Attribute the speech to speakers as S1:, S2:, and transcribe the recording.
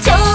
S1: 찾아줘